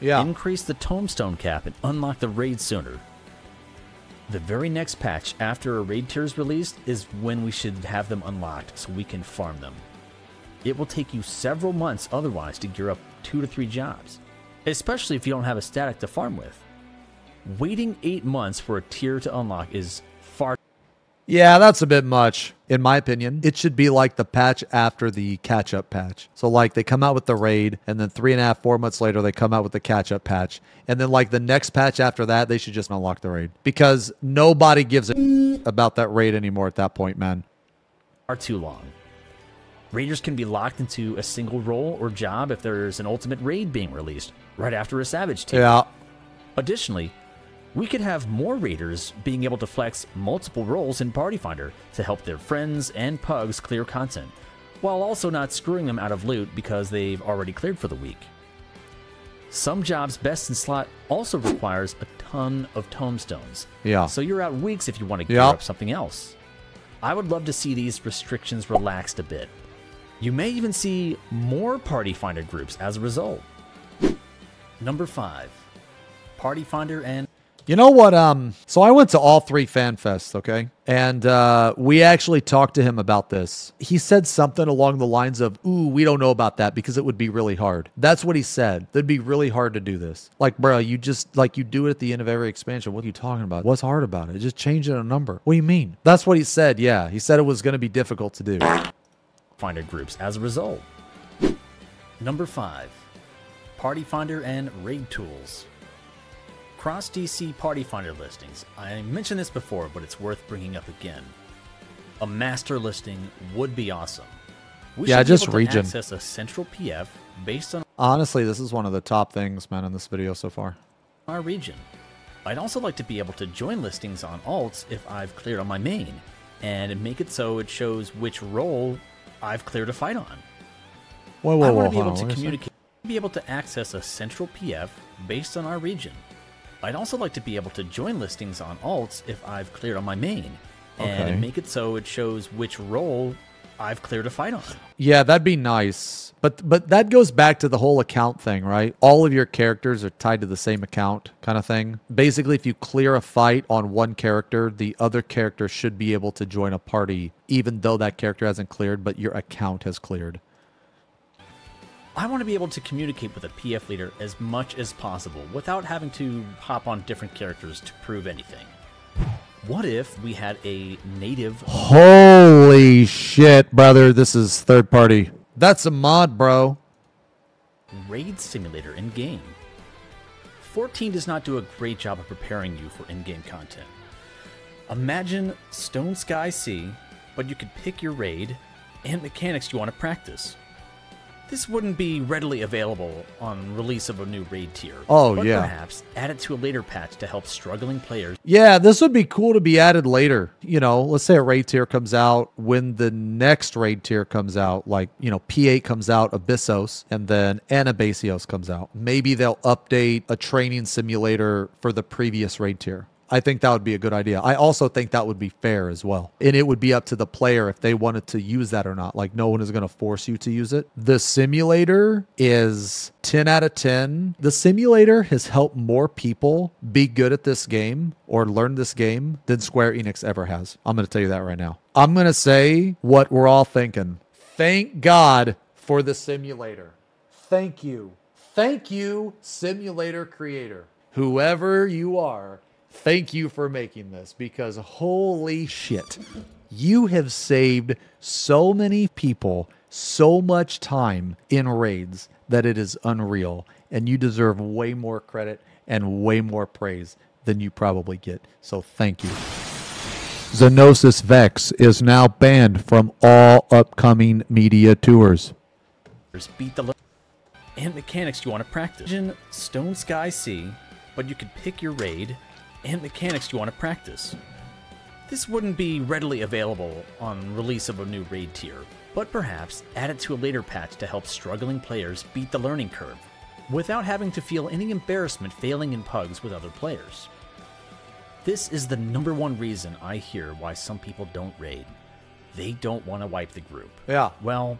Yeah. increase the tomestone cap, and unlock the raid sooner. The very next patch after a raid tier is released is when we should have them unlocked so we can farm them. It will take you several months otherwise to gear up two to three jobs, especially if you don't have a static to farm with. Waiting eight months for a tier to unlock is Yeah, that's a bit much, in my opinion. It should be like the patch after the catch up patch. So, like, they come out with the raid, and then three and a half, four months later, they come out with the catch up patch. And then, like, the next patch after that, they should just unlock the raid. Because nobody gives a about that raid anymore at that point, man. Are too long. Raiders can be locked into a single role or job if there's an ultimate raid being released right after a Savage tier. Yeah. Additionally, we could have more raiders being able to flex multiple roles in Party Finder to help their friends and pugs clear content, while also not screwing them out of loot because they've already cleared for the week. Some jobs best in slot also requires a ton of tomestones. Yeah. So you're out weeks if you want to gear Yeah. up something else. I would love to see these restrictions relaxed a bit. You may even see more Party Finder groups as a result. Number 5. Party Finder and You know what? Um, so I went to all three fan fests, okay, and uh, we actually talked to him about this. He said something along the lines of, "Ooh, we don't know about that because it would be really hard." That's what he said. That'd be really hard to do this. Like, bro, you just like you do it at the end of every expansion. What are you talking about? What's hard about it? Just changing a number. What do you mean? That's what he said. Yeah, he said it was going to be difficult to do. Finder groups as a result. Number 5. Party Finder and Raid Tools. Cross DC Party Finder listings. I mentioned this before, but it's worth bringing up again. A master listing would be awesome. We Yeah, should be just region. access a central PF based on Honestly, this is one of the top things, man, in this video so far. our region. I'd also like to be able to join listings on alts if I've cleared on my main, and make it so it shows which role I've cleared a fight on. Whoa, whoa, I want to be able to what is that? communicate, be able to access a central PF based on our region. I'd also like to be able to join listings on alts if I've cleared on my main, Okay. and make it so it shows which role I've cleared a fight on. Yeah, that'd be nice. But but that goes back to the whole account thing, right? All of your characters are tied to the same account kind of thing. Basically, if you clear a fight on one character, the other character should be able to join a party even though that character hasn't cleared, but your account has cleared. I want to be able to communicate with a PF leader as much as possible without having to hop on different characters to prove anything. What if we had a native Holy shit, brother. This is third party. That's a mod, bro. raid simulator in game? 14 does not do a great job of preparing you for in game content. Imagine Stone Sky Sea, but you could pick your raid and mechanics you want to practice. This wouldn't be readily available on release of a new raid tier. Oh, but yeah. Perhaps add it to a later patch to help struggling players Yeah, this would be cool to be added later. You know, let's say a raid tier comes out when the next raid tier comes out, like, you know, P8 comes out, Abyssos, and then Anabaseios comes out. Maybe they'll update a training simulator for the previous raid tier. I think that would be a good idea. I also think that would be fair as well. And it would be up to the player if they wanted to use that or not. Like, no one is going to force you to use it. The simulator is 10 out of 10. The simulator has helped more people be good at this game or learn this game than Square Enix ever has. I'm going to tell you that right now. I'm going to say what we're all thinking. Thank God for the simulator. Thank you. Thank you, simulator creator. Whoever you are, thank you for making this because holy shit. You have saved so many people so much time in raids that it is unreal. And you deserve way more credit and way more praise than you probably get. So thank you. Xenosys Vex is now banned from all upcoming media tours. beat the and mechanics you want to practice. Stone Sky Sea, but you could pick your raid and mechanics you want to practice. This wouldn't be readily available on release of a new raid tier, but perhaps add it to a later patch to help struggling players beat the learning curve without having to feel any embarrassment failing in pugs with other players. This is the number one reason I hear why some people don't raid. They don't want to wipe the group. Yeah. Well,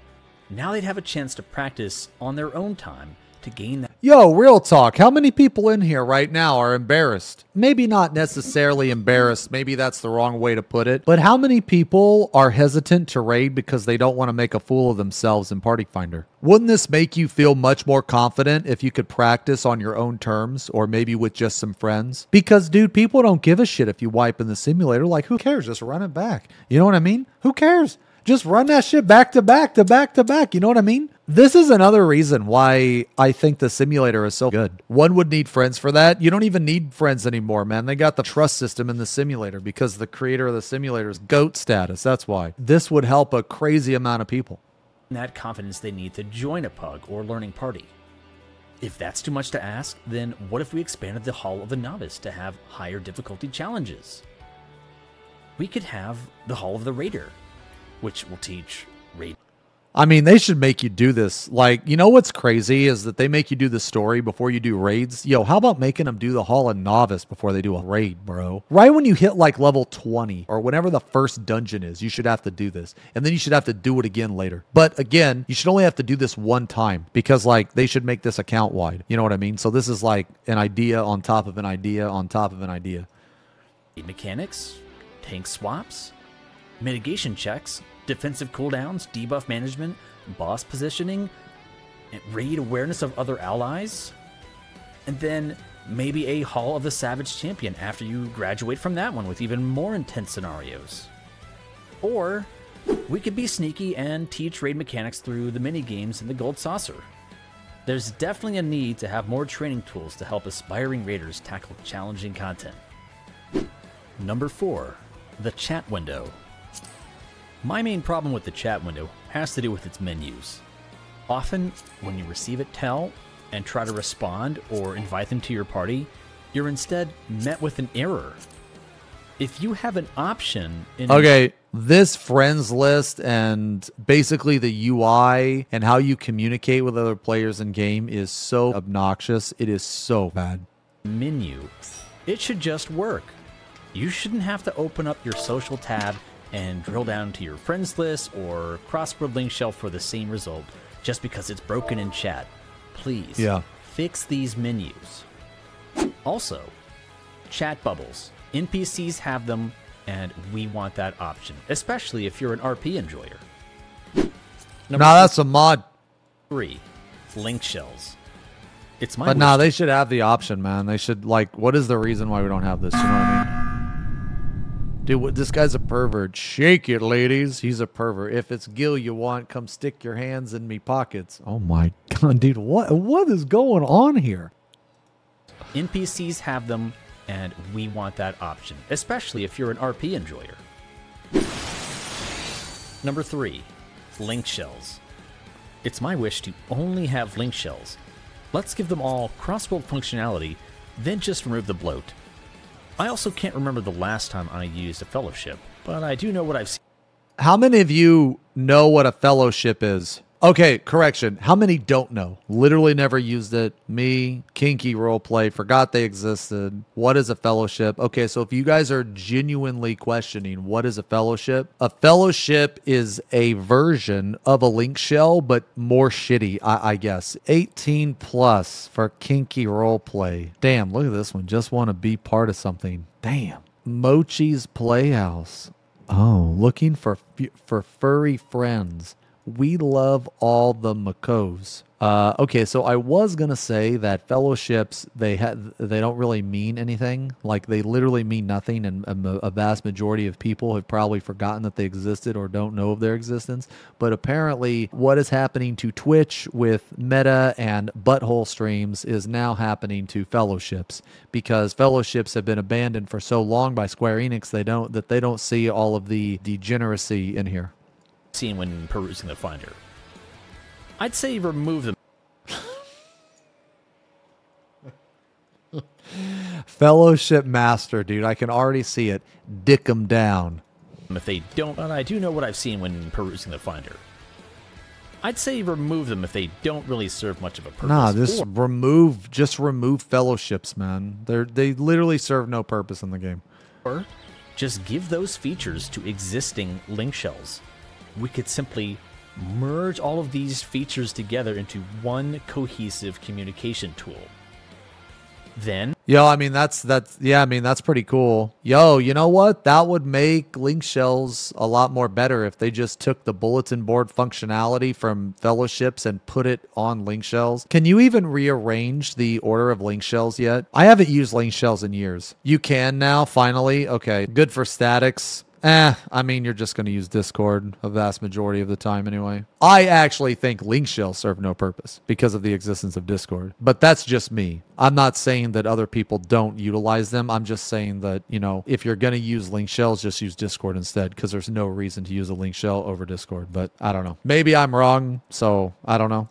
now they'd have a chance to practice on their own time to gain that Yo, real talk. How many people in here right now are embarrassed? Maybe not necessarily embarrassed. Maybe that's the wrong way to put it. But how many people are hesitant to raid because they don't want to make a fool of themselves in Party Finder? Wouldn't this make you feel much more confident if you could practice on your own terms or maybe with just some friends? Because, dude, people don't give a shit if you wipe in the simulator. Like, who cares? Just run it back. You know what I mean? Who cares? Just run that shit back to back to back to back. You know what I mean? This is another reason why I think the simulator is so good. One would need friends for that. You don't even need friends anymore, man. They got the trust system in the simulator because the creator of the simulator is GOAT status. That's why. This would help a crazy amount of people. that confidence they need to join a pug or learning party. If that's too much to ask, then what if we expanded the Hall of the Novice to have higher difficulty challenges? We could have the Hall of the Raider, which will teach raid I mean, they should make you do this. Like, you know what's crazy is that they make you do the story before you do raids. Yo, how about making them do the Hall of Novice before they do a raid, bro? Right when you hit like level 20 or whenever the first dungeon is, you should have to do this. And then you should have to do it again later. But again, you should only have to do this one time because like they should make this account wide. You know what I mean? So this is like an idea on top of an idea on top of an idea. mechanics, tank swaps, mitigation checks, defensive cooldowns, debuff management, boss positioning, raid awareness of other allies, and then maybe a Hall of the Savage Champion after you graduate from that one with even more intense scenarios. Or we could be sneaky and teach raid mechanics through the mini games in the Gold Saucer. There's definitely a need to have more training tools to help aspiring raiders tackle challenging content. Number 4. The chat window. My main problem with the chat window has to do with its menus. Often, when you receive a tell and try to respond or invite them to your party, you're instead met with an error. If you have an option in Okay, this friends list and basically the UI and how you communicate with other players in game is so obnoxious. It is so bad. menu, it should just work. You shouldn't have to open up your social tab and drill down to your friends list or cross-world link shell for the same result just because it's broken in chat. Please Yeah. fix these menus. Also, chat bubbles. NPCs have them, and we want that option, especially if you're an RP enjoyer. Number Nah, that's a mod. three, link shells. It's my But nah, they should have the option, man. They should like. What is the reason why we don't have this? You know what I mean? Dude, what, this guy's a pervert. Shake it, ladies. He's a pervert. If it's Gil you want, come stick your hands in me pockets. Oh my god, dude, what what is going on here? NPCs have them, and we want that option, especially if you're an RP enjoyer. Number three, link shells. It's my wish to only have link shells. Let's give them all cross-world functionality, then just remove the bloat. I also can't remember the last time I used a fellowship, but I do know what I've seen. How many of you know what a fellowship is? Okay, correction. How many don't know? Literally never used it. Me, kinky roleplay, forgot they existed. What is a fellowship? Okay, so if you guys are genuinely questioning what is a fellowship, a fellowship is a version of a link shell, but more shitty, I, I guess. 18 plus for kinky roleplay. Damn, look at this one. Just want to be part of something. Damn. Mochi's Playhouse. Oh, looking for for furry friends. We love all the Makos. Uh, okay, so I was gonna say that fellowships they had they don't really mean anything. Like they literally mean nothing, and a, a vast majority of people have probably forgotten that they existed or don't know of their existence. But apparently, what is happening to Twitch with Meta and Butthole streams is now happening to fellowships because fellowships have been abandoned for so long by Square Enix they don't that they don't see all of the degeneracy in here. Seen when perusing the Finder. I'd say remove them Fellowship Master, dude, I can already see it. Dick them down. if they don't, but I do know what I've seen when perusing the Finder. I'd say remove them if they don't really serve much of a purpose. Nah, this or- remove just remove fellowships, man. They're they literally serve no purpose in the game. Or just give those features to existing link shells. We could simply merge all of these features together into one cohesive communication tool. Then, Yo, I mean that's that's yeah, I mean that's pretty cool. Yo, you know what? That would make link shells a lot more better if they just took the bulletin board functionality from fellowships and put it on link shells. Can you even rearrange the order of link shells yet? I haven't used link shells in years. You can now, finally. Okay, good for statics. Eh, I mean, you're just going to use Discord a vast majority of the time anyway. I actually think link shells serve no purpose because of the existence of Discord. But that's just me. I'm not saying that other people don't utilize them. I'm just saying that, you know, if you're going to use link shells, just use Discord instead because there's no reason to use a link shell over Discord. But I don't know. Maybe I'm wrong. So I don't know.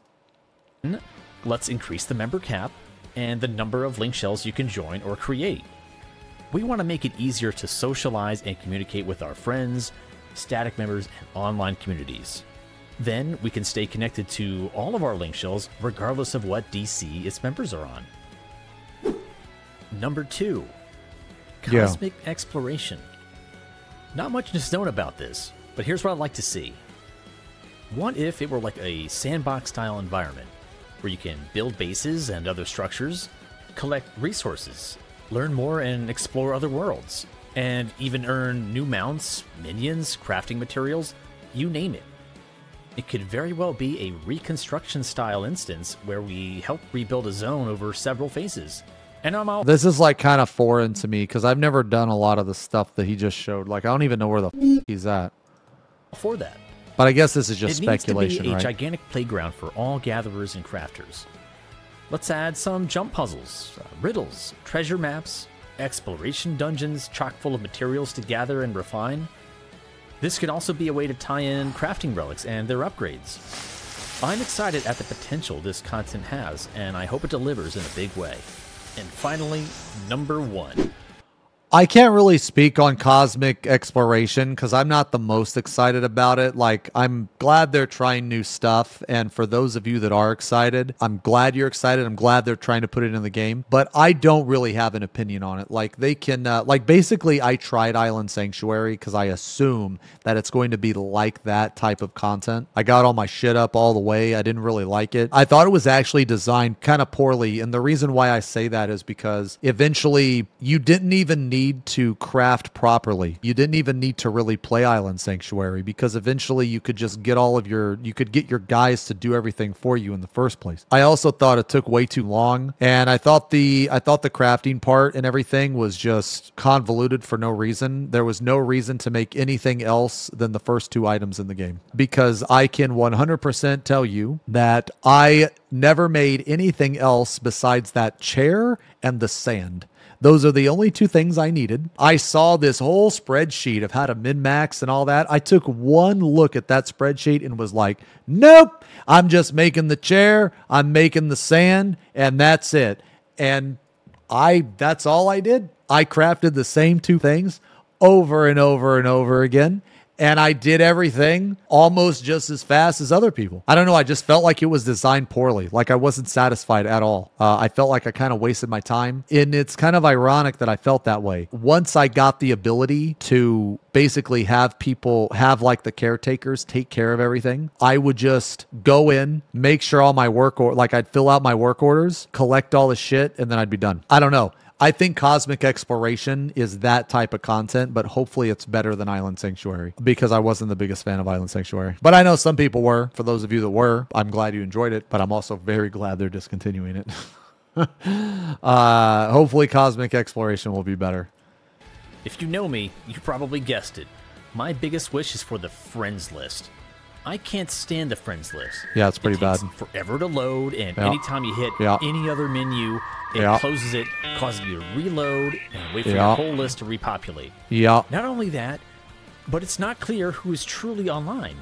let's increase the member cap and the number of link shells you can join or create. We want to make it easier to socialize and communicate with our friends, static members, and online communities. Then we can stay connected to all of our link shells regardless of what DC its members are on. Number two, Yeah. Cosmic Exploration. Not much is known about this, but here's what I'd like to see. What if it were like a sandbox style environment where you can build bases and other structures, collect resources, learn more and explore other worlds, and even earn new mounts, minions, crafting materials, you name it. It could very well be a reconstruction style instance where we help rebuild a zone over several phases. And I'm all This is like kind of foreign to me because I've never done a lot of the stuff that he just showed. Like, I don't even know where the f- he's at. for that. But I guess this is just it needs to speculation, be a right? gigantic playground for all gatherers and crafters. Let's add some jump puzzles, uh, riddles, treasure maps, exploration dungeons chock full of materials to gather and refine. This could also be a way to tie in crafting relics and their upgrades. I'm excited at the potential this content has, and I hope it delivers in a big way. And finally, number one. I can't really speak on cosmic exploration because I'm not the most excited about it. Like, I'm glad they're trying new stuff. And for those of you that are excited, I'm glad you're excited. I'm glad they're trying to put it in the game. But I don't really have an opinion on it. Like, they can, uh, like, basically, I tried Island Sanctuary because I assume that it's going to be like that type of content. I got all my shit up all the way. I didn't really like it. I thought it was actually designed kind of poorly. And the reason why I say that is because eventually you didn't even need to craft properly. You didn't even need to really play Island Sanctuary because eventually you could just get all of your, you could get your guys to do everything for you in the first place. I also thought it took way too long. And I thought the, I thought the crafting part and everything was just convoluted for no reason. There was no reason to make anything else than the first two items in the game because I can 100% tell you that I never made anything else besides that chair and the sand. Those are the only two things I needed. I saw this whole spreadsheet of how to min max and all that. I took one look at that spreadsheet and was like, nope, I'm just making the chair, I'm making the sand, and that's it. And I that's all I did. I crafted the same two things over and over and over again. And I did everything almost just as fast as other people. I don't know. I just felt like it was designed poorly. Like I wasn't satisfied at all. Uh, I felt like I kind of wasted my time. And it's kind of ironic that I felt that way. Once I got the ability to basically have people have like the caretakers take care of everything, I would just go in, make sure all my work or like I'd fill out my work orders, collect all the shit, and then I'd be done. I don't know. I think Cosmic Exploration is that type of content, but hopefully it's better than Island Sanctuary because I wasn't the biggest fan of Island Sanctuary. But I know some people were. For those of you that were, I'm glad you enjoyed it, but I'm also very glad they're discontinuing it. uh, hopefully, Cosmic Exploration will be better. If you know me, you probably guessed it. My biggest wish is for the friends list. I can't stand the friends list. Yeah, it's pretty it takes bad. Forever to load, and Yeah. anytime you hit Yeah. any other menu, it Yeah. closes it, causing you to reload and wait for Yeah. your whole list to repopulate. Yeah. Not only that, but it's not clear who is truly online.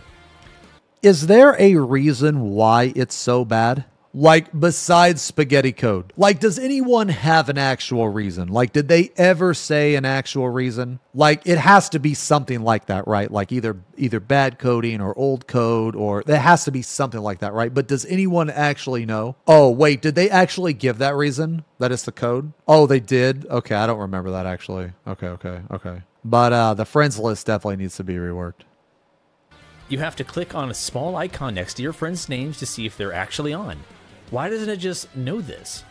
Is there a reason why it's so bad? Like, besides spaghetti code? Like, does anyone have an actual reason? Like, did they ever say an actual reason? Like, it has to be something like that, right? Like, either either bad coding or old code, or there has to be something like that, right? But does anyone actually know? Oh, wait, did they actually give that reason? that it's the code? Oh, they did? Okay, I don't remember that actually. Okay, okay, okay. But uh the friends list definitely needs to be reworked. You have to click on a small icon next to your friends' names to see if they're actually on. Why doesn't it just know this?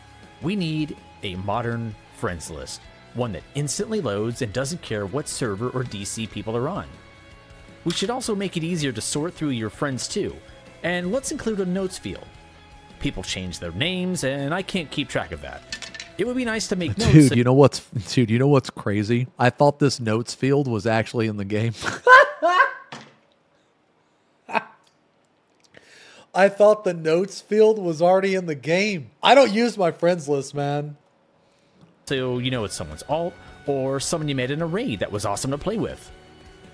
We need a modern friends list, one that instantly loads and doesn't care what server or DC people are on. We should also make it easier to sort through your friends too, and let's include a notes field. People change their names, and I can't keep track of that. It would be nice to make notes. Dude, you know what's dude, you know what's crazy? I thought this notes field was actually in the game. I thought the notes field was already in the game. I don't use my friends list, man. so you know it's someone's alt or someone you made in a raid that was awesome to play with.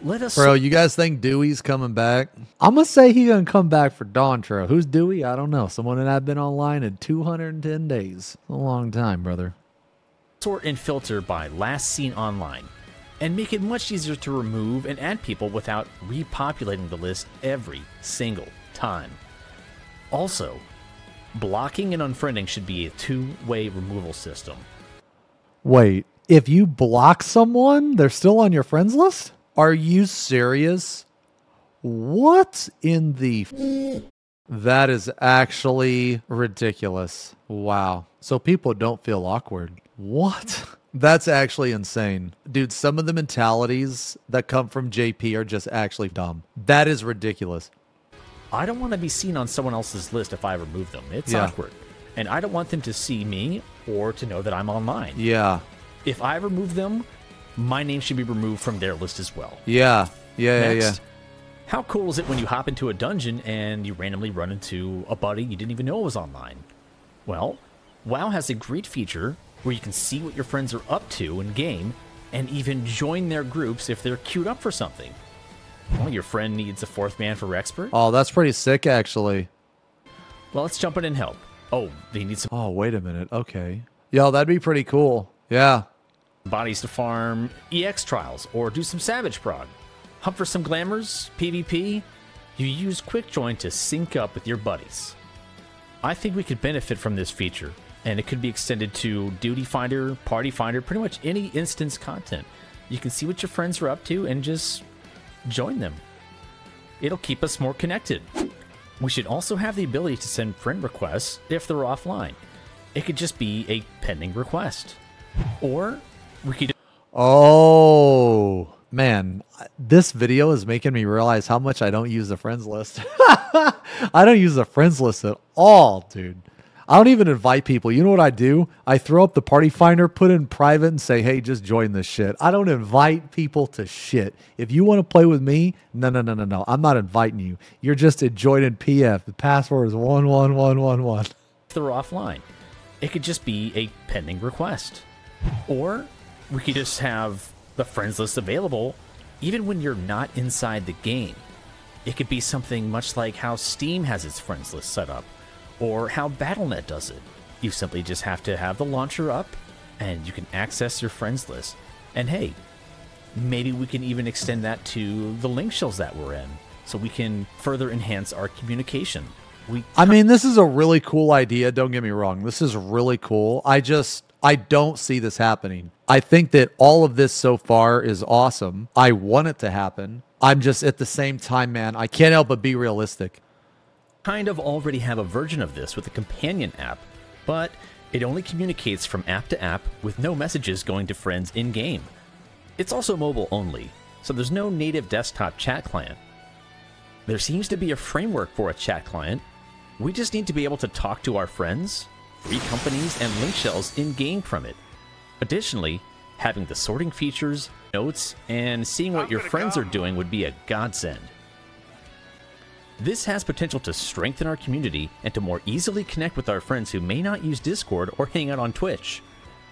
Let us Bro, you guys think Dewey's coming back? I'm gonna say he gonna come back for Dawntrail. Who's Dewey? I don't know. Someone that I've been online in 210 days. A long time, brother. sort and filter by last seen online and make it much easier to remove and add people without repopulating the list every single time. Also, blocking and unfriending should be a two-way removal system. Wait, if you block someone, they're still on your friends list? Are you serious? What in the That is actually ridiculous. Wow. So people don't feel awkward. What? That's actually insane. Dude, some of the mentalities that come from JP are just actually dumb. That is ridiculous. I don't want to be seen on someone else's list if I remove them. It's Yeah. awkward. And I don't want them to see me or to know that I'm online. Yeah. If I remove them, my name should be removed from their list as well. Yeah. Yeah, yeah, yeah. How cool is it when you hop into a dungeon and you randomly run into a buddy you didn't even know was online? Well, WoW has a great feature where you can see what your friends are up to in game and even join their groups if they're queued up for something. Well, your friend needs a fourth man for expert. Oh, that's pretty sick actually. Well, let's jump in and help. Oh, they need some Oh, wait a minute. Okay. Yo, that'd be pretty cool. Yeah. bodies to farm EX trials or do some Savage prog. Hunt for some glamours, PvP. You use Quick Join to sync up with your buddies. I think we could benefit from this feature, and it could be extended to Duty Finder, Party Finder, pretty much any instance content. You can see what your friends are up to and just join them. It'll keep us more connected. We should also have the ability to send friend requests if they're offline. It could just be a pending request. Or we could Oh, man. This video is making me realize how much I don't use the friends list. I don't use the friends list at all, dude. I don't even invite people. You know what I do? I throw up the party finder, put in private, and say, hey, just join this shit. I don't invite people to shit. If you want to play with me, no, no, no, no, no. I'm not inviting you. You're just a join PF. The password is 11111. if they're offline. It could just be a pending request. Or we could just have the friends list available even when you're not inside the game. It could be something much like how Steam has its friends list set up, or how Battle.net does it. You simply just have to have the launcher up, and you can access your friends list. And hey, maybe we can even extend that to the link shells that we're in, so we can further enhance our communication. We I mean, this is a really cool idea. Don't get me wrong. This is really cool. I just, I don't see this happening. I think that all of this so far is awesome. I want it to happen. I'm just at the same time, man, I can't help but be realistic. Kind of already have a version of this with a companion app, but it only communicates from app to app with no messages going to friends in game. It's also mobile only, so there's no native desktop chat client. There seems to be a framework for a chat client. We just need to be able to talk to our friends, free companies, and link shells in game from it. Additionally, having the sorting features, notes, and seeing what your friends are doing would be a godsend. This has potential to strengthen our community and to more easily connect with our friends who may not use Discord or hang out on Twitch.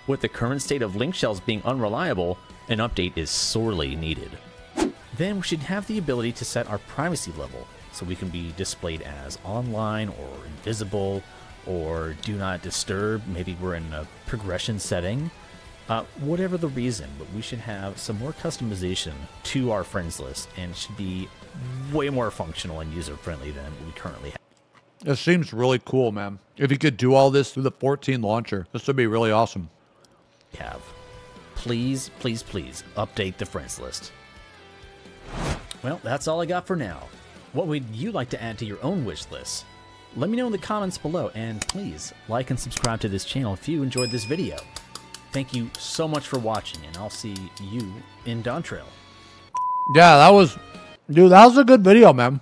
With the current state of link shells being unreliable, an update is sorely needed. Then we should have the ability to set our privacy level so we can be displayed as online or invisible or do not disturb. Maybe we're in a progression setting. Uh, whatever the reason, but we should have some more customization to our friends list and it should be way more functional and user friendly than we currently have. It seems really cool, man. If you could do all this through the 14 launcher, this would be really awesome. have. Please, please, please update the friends list. Well, that's all I got for now. What would you like to add to your own wish list? Let me know in the comments below, and please like and subscribe to this channel if you enjoyed this video. Thank you so much for watching, and I'll see you in Dawntrail. Yeah, that was, dude, that was a good video, man.